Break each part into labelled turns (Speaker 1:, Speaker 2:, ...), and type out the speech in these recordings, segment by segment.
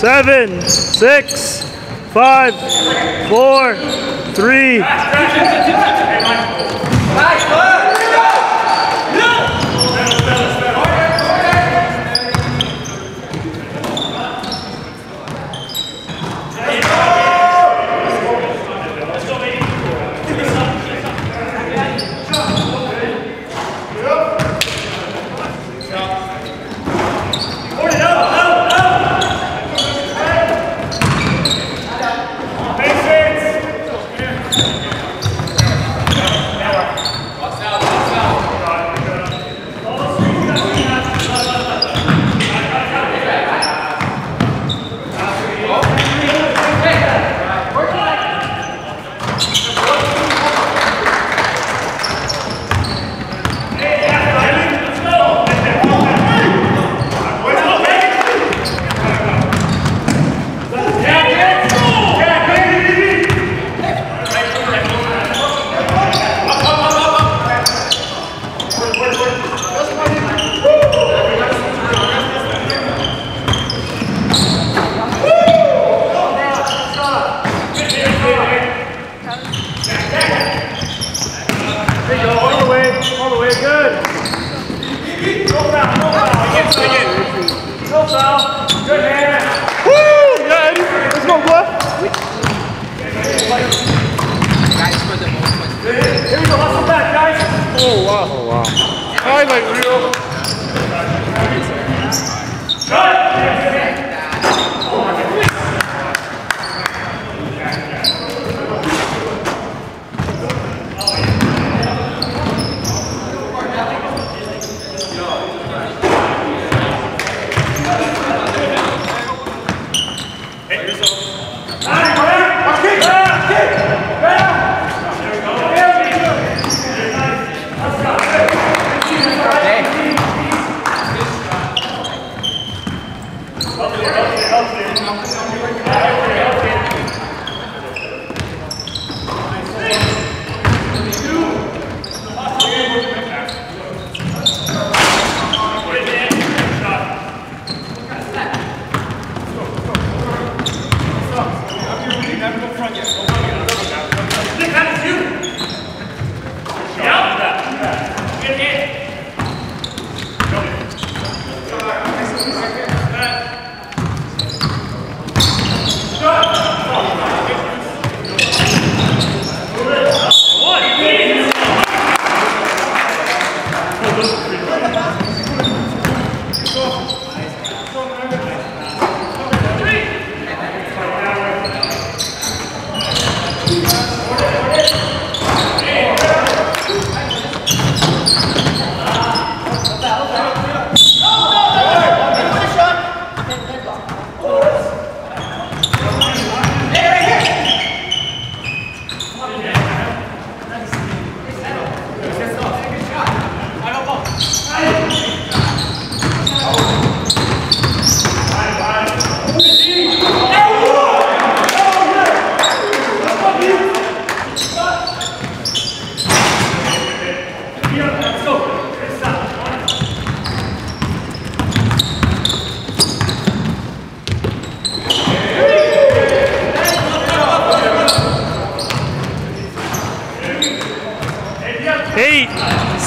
Speaker 1: seven, six, five, four, three. Eight,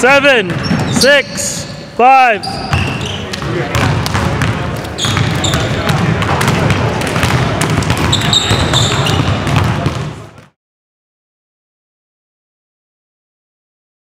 Speaker 1: seven, six, five,